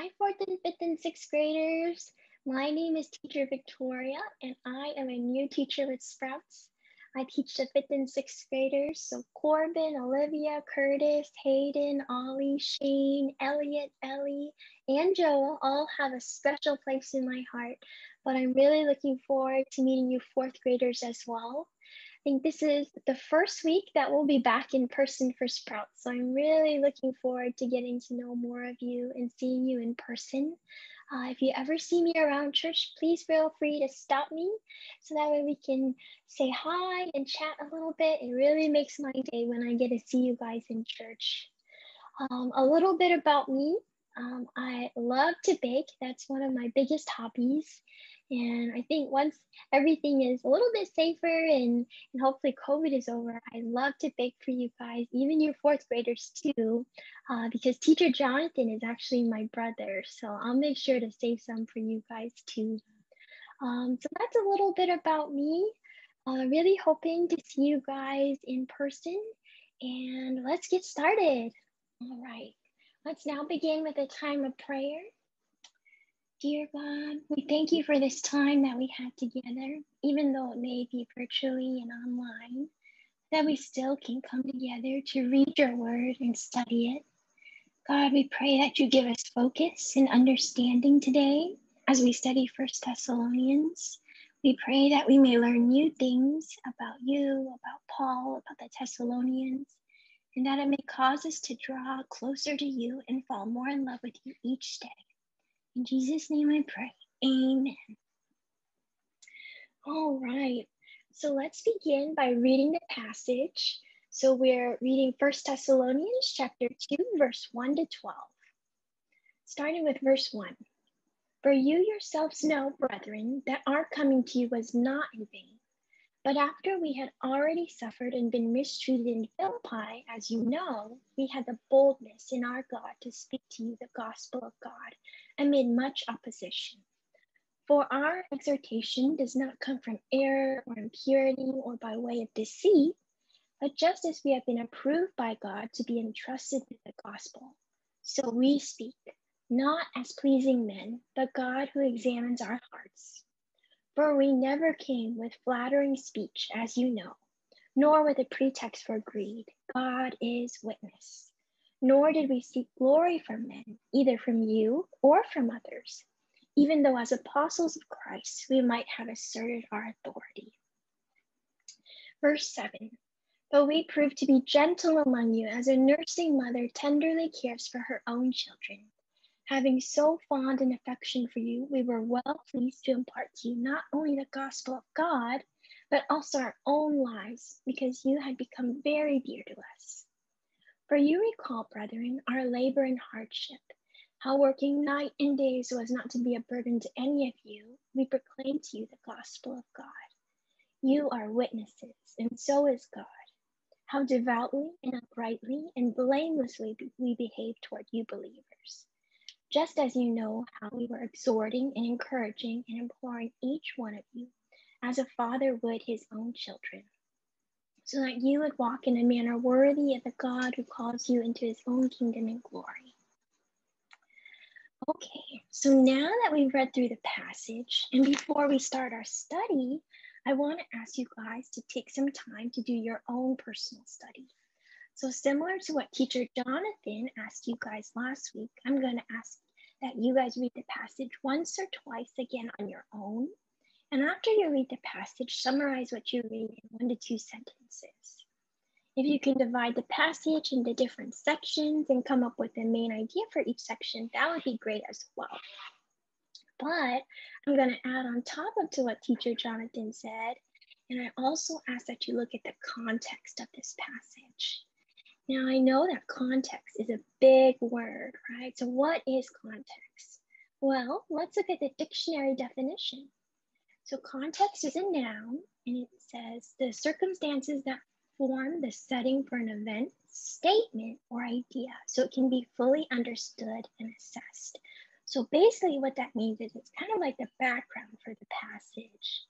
Hi, fourth and fifth and sixth graders. My name is Teacher Victoria, and I am a new teacher with Sprouts. I teach the fifth and sixth graders, so Corbin, Olivia, Curtis, Hayden, Ollie, Shane, Elliot, Ellie, and Joel all have a special place in my heart, but I'm really looking forward to meeting you fourth graders as well. Think this is the first week that we'll be back in person for Sprouts. So I'm really looking forward to getting to know more of you and seeing you in person. Uh, if you ever see me around church, please feel free to stop me so that way we can say hi and chat a little bit. It really makes my day when I get to see you guys in church. Um, a little bit about me. Um, I love to bake. That's one of my biggest hobbies. And I think once everything is a little bit safer and, and hopefully COVID is over, I love to bake for you guys, even your fourth graders too, uh, because teacher Jonathan is actually my brother. So I'll make sure to save some for you guys too. Um, so that's a little bit about me. Uh, really hoping to see you guys in person and let's get started. All right, let's now begin with a time of prayer. Dear God, we thank you for this time that we had together, even though it may be virtually and online, that we still can come together to read your word and study it. God, we pray that you give us focus and understanding today as we study First Thessalonians. We pray that we may learn new things about you, about Paul, about the Thessalonians, and that it may cause us to draw closer to you and fall more in love with you each day. In Jesus' name I pray. Amen. All right. So let's begin by reading the passage. So we're reading First Thessalonians chapter 2, verse 1 to 12. Starting with verse 1. For you yourselves know, brethren, that our coming to you was not in vain. But after we had already suffered and been mistreated in Philippi, as you know, we had the boldness in our God to speak to you the gospel of God amid much opposition. For our exhortation does not come from error or impurity or by way of deceit, but just as we have been approved by God to be entrusted with the gospel, so we speak, not as pleasing men, but God who examines our hearts. For we never came with flattering speech, as you know, nor with a pretext for greed. God is witness nor did we seek glory from men, either from you or from others, even though as apostles of Christ we might have asserted our authority. Verse 7 But we proved to be gentle among you as a nursing mother tenderly cares for her own children. Having so fond an affection for you, we were well pleased to impart to you not only the gospel of God, but also our own lives, because you had become very dear to us. For you recall, brethren, our labor and hardship, how working night and day so as not to be a burden to any of you, we proclaim to you the gospel of God. You are witnesses, and so is God, how devoutly and uprightly and blamelessly we behave toward you believers. Just as you know how we were exhorting and encouraging and imploring each one of you, as a father would his own children so that you would walk in a manner worthy of the God who calls you into his own kingdom and glory. Okay, so now that we've read through the passage, and before we start our study, I want to ask you guys to take some time to do your own personal study. So, similar to what teacher Jonathan asked you guys last week, I'm going to ask that you guys read the passage once or twice again on your own and after you read the passage, summarize what you read in one to two sentences. If you can divide the passage into different sections and come up with the main idea for each section, that would be great as well. But I'm going to add on top of to what teacher Jonathan said, and I also ask that you look at the context of this passage. Now, I know that context is a big word, right? So, what is context? Well, let's look at the dictionary definition. So context is a noun and it says the circumstances that form the setting for an event, statement, or idea. So it can be fully understood and assessed. So basically what that means is it's kind of like the background for the passage.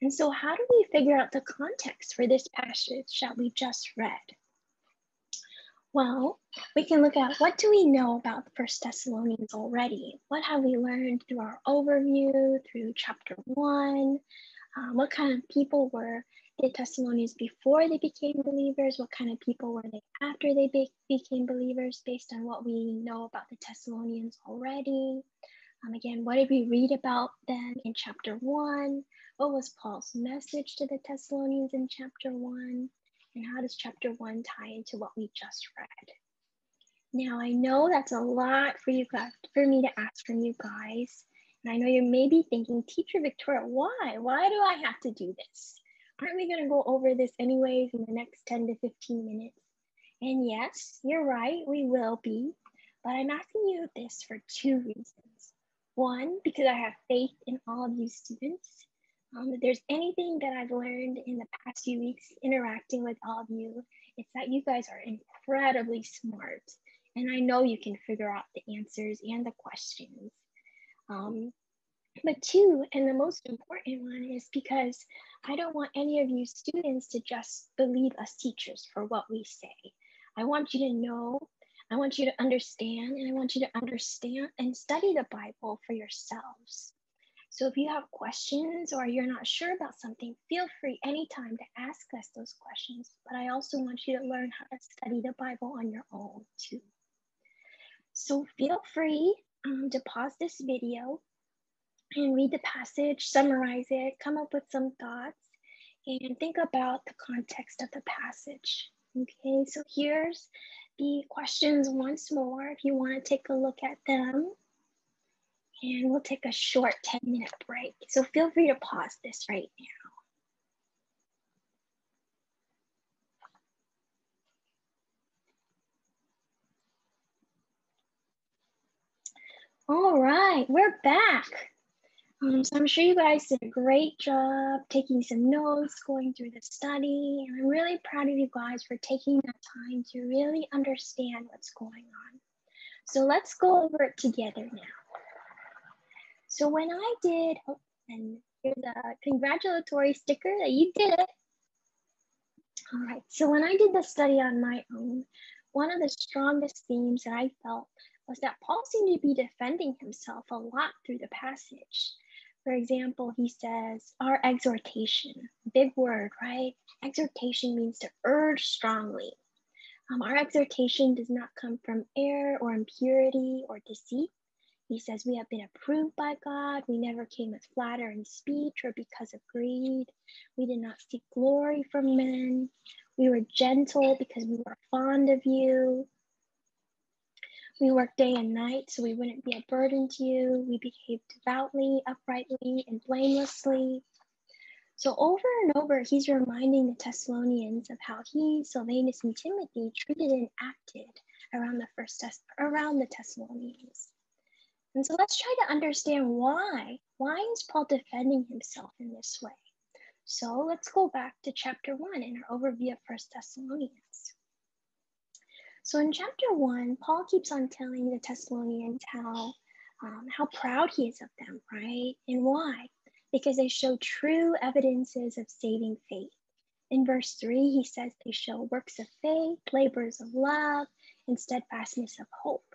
And so how do we figure out the context for this passage that we just read? Well, we can look at what do we know about the First Thessalonians already? What have we learned through our overview, through chapter one? Um, what kind of people were the Thessalonians before they became believers? What kind of people were they after they be- became believers based on what we know about the Thessalonians already? Um, again, what did we read about them in chapter one? What was Paul's message to the Thessalonians in chapter one? And how does chapter one tie into what we just read? Now, I know that's a lot for you guys, for me to ask from you guys. And I know you may be thinking, Teacher Victoria, why? Why do I have to do this? Aren't we going to go over this anyways in the next 10 to 15 minutes? And yes, you're right, we will be. But I'm asking you this for two reasons. One, because I have faith in all of you students. Um, if there's anything that I've learned in the past few weeks interacting with all of you, it's that you guys are incredibly smart. And I know you can figure out the answers and the questions. Um, but two, and the most important one is because I don't want any of you students to just believe us teachers for what we say. I want you to know, I want you to understand, and I want you to understand and study the Bible for yourselves. So if you have questions or you're not sure about something, feel free anytime to ask us those questions. But I also want you to learn how to study the Bible on your own too. So feel free um, to pause this video and read the passage, summarize it, come up with some thoughts, and think about the context of the passage. Okay, so here's the questions once more if you want to take a look at them. And we'll take a short 10 minute break. So feel free to pause this right now. All right, we're back. Um, so I'm sure you guys did a great job taking some notes, going through the study, and I'm really proud of you guys for taking the time to really understand what's going on. So let's go over it together now. So when I did, oh, and here's a congratulatory sticker that you did it. All right, so when I did the study on my own, one of the strongest themes that I felt was that Paul seemed to be defending himself a lot through the passage. For example, he says, our exhortation, big word, right? Exhortation means to urge strongly. Um, our exhortation does not come from error or impurity or deceit. He says, We have been approved by God. We never came with flattering speech or because of greed. We did not seek glory from men. We were gentle because we were fond of you. We worked day and night so we wouldn't be a burden to you. We behaved devoutly, uprightly, and blamelessly. So over and over, he's reminding the Thessalonians of how he, Silvanus, and Timothy treated and acted around the first around the Thessalonians. And so let's try to understand why. Why is Paul defending himself in this way? So let's go back to chapter one in our overview of First Thessalonians. So in chapter one, Paul keeps on telling the Thessalonians how um, how proud he is of them, right? And why? Because they show true evidences of saving faith. In verse three, he says they show works of faith, labors of love, and steadfastness of hope.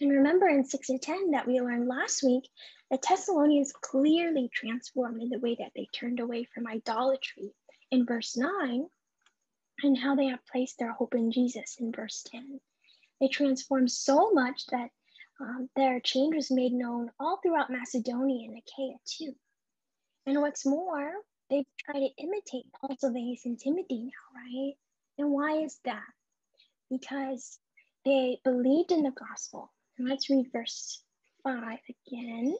And remember in 6 to 10 that we learned last week, the Thessalonians clearly transformed in the way that they turned away from idolatry in verse 9 and how they have placed their hope in Jesus in verse 10. They transformed so much that um, their change was made known all throughout Macedonia and Achaia too. And what's more, they try to imitate Paul, Silvanus, and Timothy now, right? And why is that? Because they believed in the gospel. Let's read verse 5 again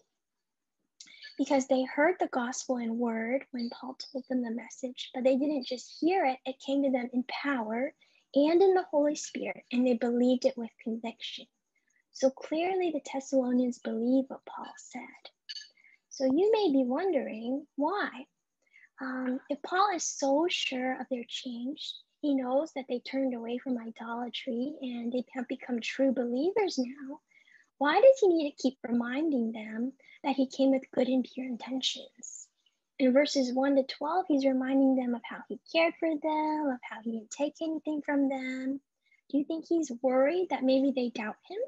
because they heard the gospel in word when Paul told them the message, but they didn't just hear it, it came to them in power and in the Holy Spirit, and they believed it with conviction. So clearly, the Thessalonians believe what Paul said. So you may be wondering why. Um, if Paul is so sure of their change, he knows that they turned away from idolatry and they have become true believers now. Why does he need to keep reminding them that he came with good and pure intentions? In verses 1 to 12, he's reminding them of how he cared for them, of how he didn't take anything from them. Do you think he's worried that maybe they doubt him?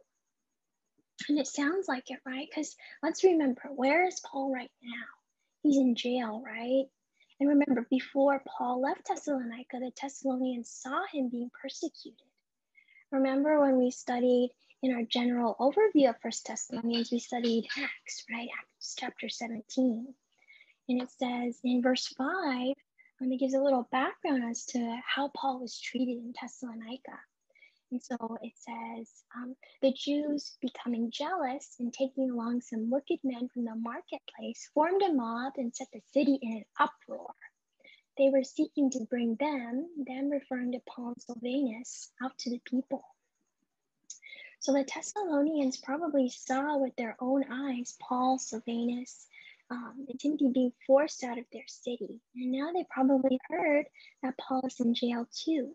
And it sounds like it, right? Because let's remember, where is Paul right now? He's in jail, right? And remember, before Paul left Thessalonica, the Thessalonians saw him being persecuted. Remember when we studied in our general overview of First Thessalonians, we studied Acts, right? Acts chapter 17. And it says in verse 5, and it gives a little background as to how Paul was treated in Thessalonica. And so it says, um, the Jews becoming jealous and taking along some wicked men from the marketplace formed a mob and set the city in an uproar. They were seeking to bring them, them referring to Paul and Silvanus, out to the people. So the Thessalonians probably saw with their own eyes Paul, Silvanus, um, and Timothy being forced out of their city. And now they probably heard that Paul is in jail too.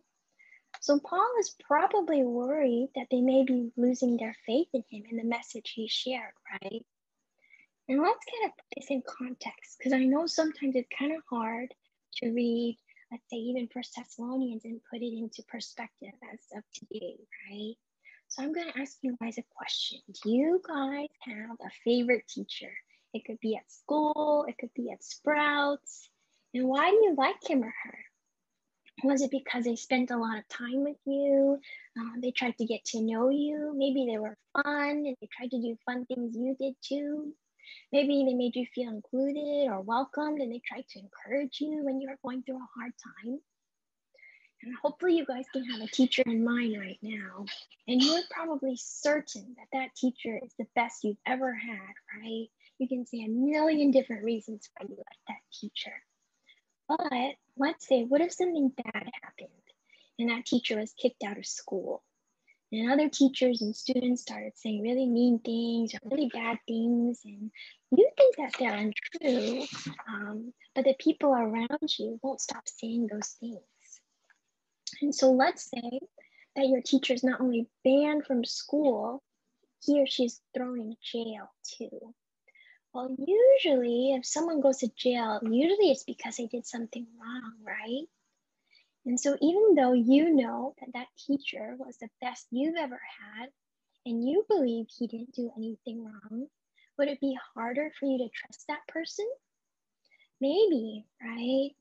So Paul is probably worried that they may be losing their faith in him and the message he shared, right? And let's kind of put this in context because I know sometimes it's kind of hard to read, let's say, even First Thessalonians and put it into perspective as of today, right? So I'm going to ask you guys a question. Do you guys have a favorite teacher? It could be at school, it could be at Sprouts. And why do you like him or her? Was it because they spent a lot of time with you? Uh, they tried to get to know you. Maybe they were fun and they tried to do fun things you did too. Maybe they made you feel included or welcomed and they tried to encourage you when you were going through a hard time. And hopefully, you guys can have a teacher in mind right now. And you're probably certain that that teacher is the best you've ever had, right? You can say a million different reasons why you like that teacher. But let's say, what if something bad happened and that teacher was kicked out of school? And other teachers and students started saying really mean things or really bad things, and you think that they're untrue, um, but the people around you won't stop saying those things. And so let's say that your teacher is not only banned from school, he or she is thrown in jail too. Well, usually, if someone goes to jail, usually it's because they did something wrong, right? And so, even though you know that that teacher was the best you've ever had, and you believe he didn't do anything wrong, would it be harder for you to trust that person? Maybe, right?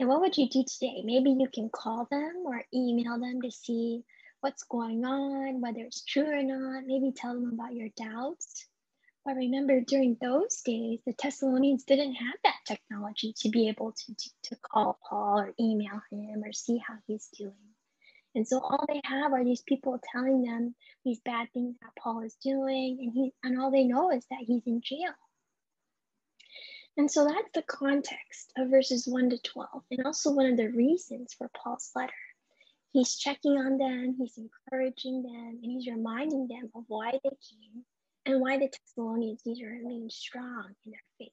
And what would you do today? Maybe you can call them or email them to see what's going on, whether it's true or not. Maybe tell them about your doubts. But remember, during those days, the Thessalonians didn't have that technology to be able to, to, to call Paul or email him or see how he's doing. And so all they have are these people telling them these bad things that Paul is doing, and he and all they know is that he's in jail. And so that's the context of verses 1 to 12, and also one of the reasons for Paul's letter. He's checking on them, he's encouraging them, and he's reminding them of why they came and why the Thessalonians need to remain strong in their faith.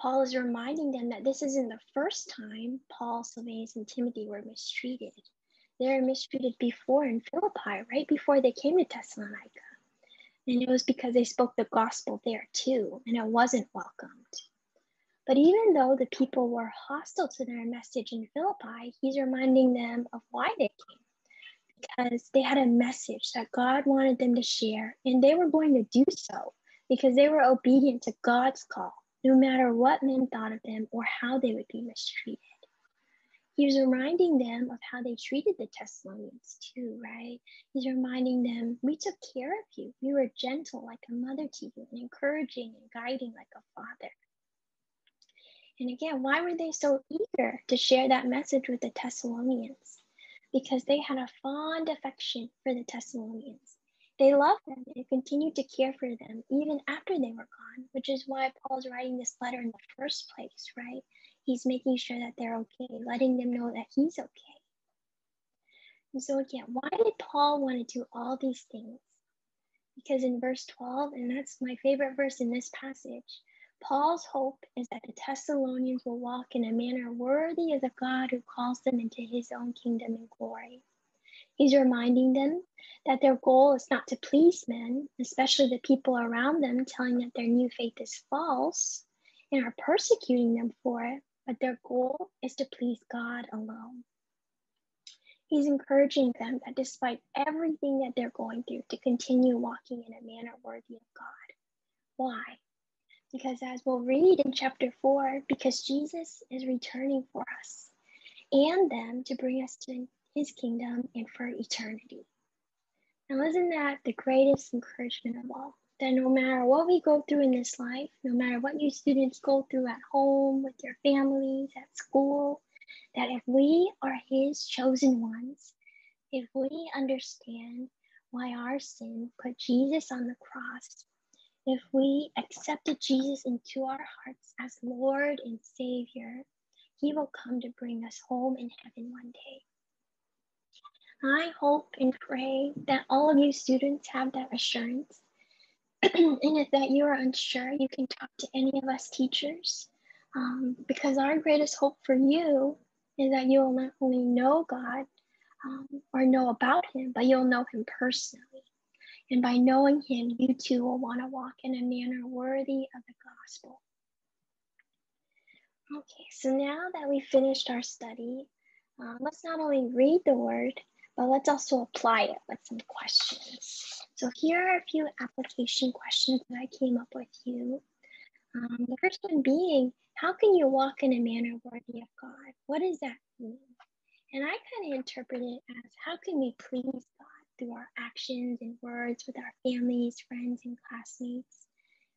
Paul is reminding them that this isn't the first time Paul, Silvanus, and Timothy were mistreated. They were mistreated before in Philippi, right before they came to Thessalonica. And it was because they spoke the gospel there too, and it wasn't welcomed. But even though the people were hostile to their message in Philippi, he's reminding them of why they came. Because they had a message that God wanted them to share, and they were going to do so because they were obedient to God's call, no matter what men thought of them or how they would be mistreated. He was reminding them of how they treated the Thessalonians too, right? He's reminding them, we took care of you. We were gentle like a mother to you and encouraging and guiding like a father. And again, why were they so eager to share that message with the Thessalonians? Because they had a fond affection for the Thessalonians. They loved them and continued to care for them even after they were gone, which is why Paul's writing this letter in the first place, right? He's making sure that they're okay, letting them know that he's okay. And so, again, why did Paul want to do all these things? Because in verse 12, and that's my favorite verse in this passage, Paul's hope is that the Thessalonians will walk in a manner worthy of the God who calls them into his own kingdom and glory. He's reminding them that their goal is not to please men, especially the people around them, telling that their new faith is false and are persecuting them for it, but their goal is to please God alone. He's encouraging them that despite everything that they're going through, to continue walking in a manner worthy of God. Why? Because as we'll read in chapter 4, because Jesus is returning for us and them to bring us to his kingdom and for eternity. Now, isn't that the greatest encouragement of all? That no matter what we go through in this life, no matter what you students go through at home, with your families, at school, that if we are His chosen ones, if we understand why our sin put Jesus on the cross, if we accepted Jesus into our hearts as Lord and Savior, He will come to bring us home in heaven one day. I hope and pray that all of you students have that assurance. and if that you are unsure, you can talk to any of us teachers. Um, because our greatest hope for you is that you will not only know God um, or know about Him, but you'll know Him personally. And by knowing Him, you too will want to walk in a manner worthy of the gospel. Okay, so now that we've finished our study, uh, let's not only read the word, but let's also apply it with some questions. So here are a few application questions that I came up with you. Um, the first one being, how can you walk in a manner worthy of God? What does that mean? And I kind of interpret it as how can we please God through our actions and words with our families, friends, and classmates?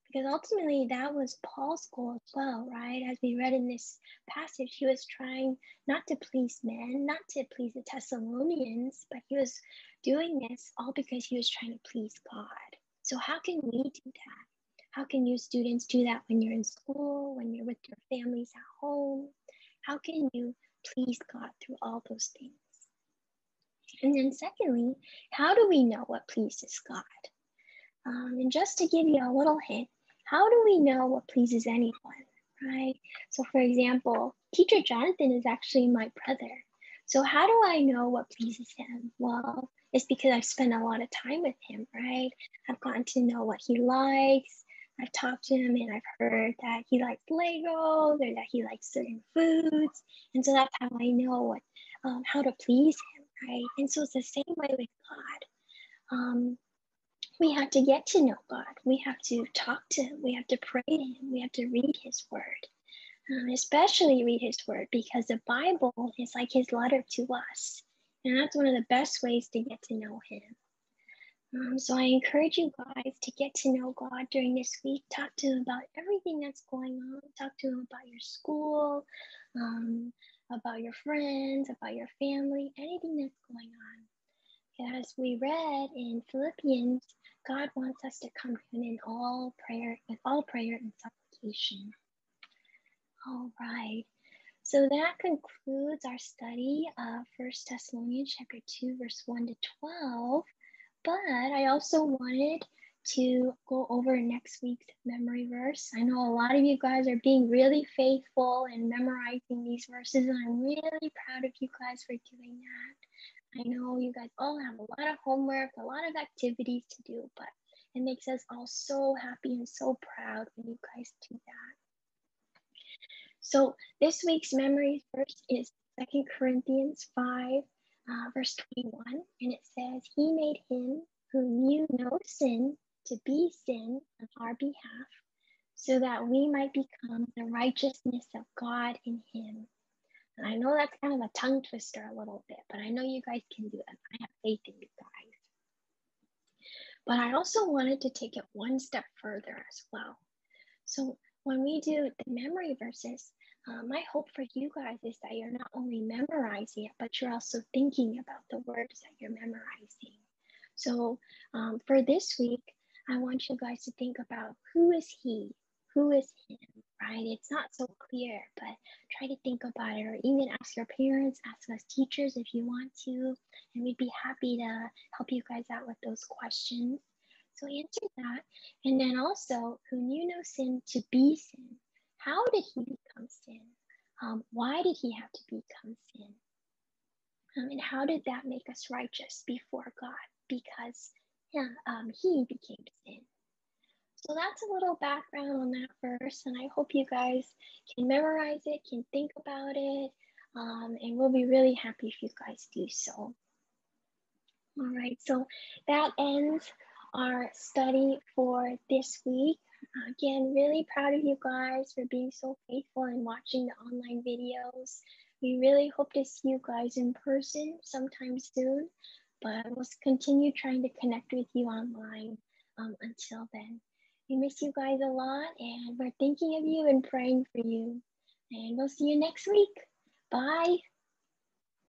Because ultimately, that was Paul's goal as well, right? As we read in this passage, he was trying not to please men, not to please the Thessalonians, but he was doing this all because he was trying to please God. So, how can we do that? How can you students do that when you're in school, when you're with your families at home? How can you please God through all those things? And then, secondly, how do we know what pleases God? Um, and just to give you a little hint, how do we know what pleases anyone, right? So, for example, teacher Jonathan is actually my brother. So, how do I know what pleases him? Well, it's because I've spent a lot of time with him, right? I've gotten to know what he likes, I've talked to him and I've heard that he likes Legos or that he likes certain foods. And so that's how I know what, um, how to please right? And so it's the same way with God. Um, we have to get to know God. We have to talk to him. We have to pray to him. We have to read his word, um, especially read his word because the Bible is like his letter to us. And that's one of the best ways to get to know him. Um, so I encourage you guys to get to know God during this week. Talk to Him about everything that's going on. Talk to Him about your school, um, about your friends, about your family, anything that's going on. As we read in Philippians, God wants us to come to Him in all prayer, with all prayer and supplication. All right. So that concludes our study of First Thessalonians chapter 2, verse 1 to 12. But I also wanted to go over next week's memory verse. I know a lot of you guys are being really faithful and memorizing these verses, and I'm really proud of you guys for doing that. I know you guys all have a lot of homework, a lot of activities to do, but it makes us all so happy and so proud when you guys do that. So this week's memory verse is Second Corinthians 5, uh, verse 21, and it says, He made him who knew no sin to be sin on our behalf, so that we might become the righteousness of God in him. And I know that's kind of a tongue twister a little bit, but I know you guys can do it. I have faith in you guys. But I also wanted to take it one step further as well. So when we do the memory verses, uh, my hope for you guys is that you're not only memorizing it, but you're also thinking about the words that you're memorizing. So um, for this week, I want you guys to think about who is he? Who is him? Right? It's not so clear, but try to think about it, or even ask your parents, ask us teachers if you want to, and we'd be happy to help you guys out with those questions. So answer that. And then also, who knew no sin to be sin. How did he become sin? Um, why did he have to become sin? Um, and how did that make us righteous before God? Because yeah, um, he became sin. So that's a little background on that verse, and I hope you guys can memorize it, can think about it, Um, and we'll be really happy if you guys do so. All right, so that ends our study for this week. Again, really proud of you guys for being so faithful and watching the online videos. We really hope to see you guys in person sometime soon, but we'll continue trying to connect with you online um, until then. We miss you guys a lot and we're thinking of you and praying for you. And we'll see you next week. Bye.